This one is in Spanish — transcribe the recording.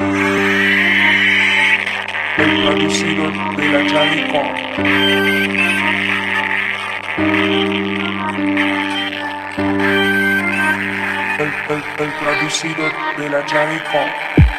El traducido de la Janicom. El, el, el traducido de la Janicom.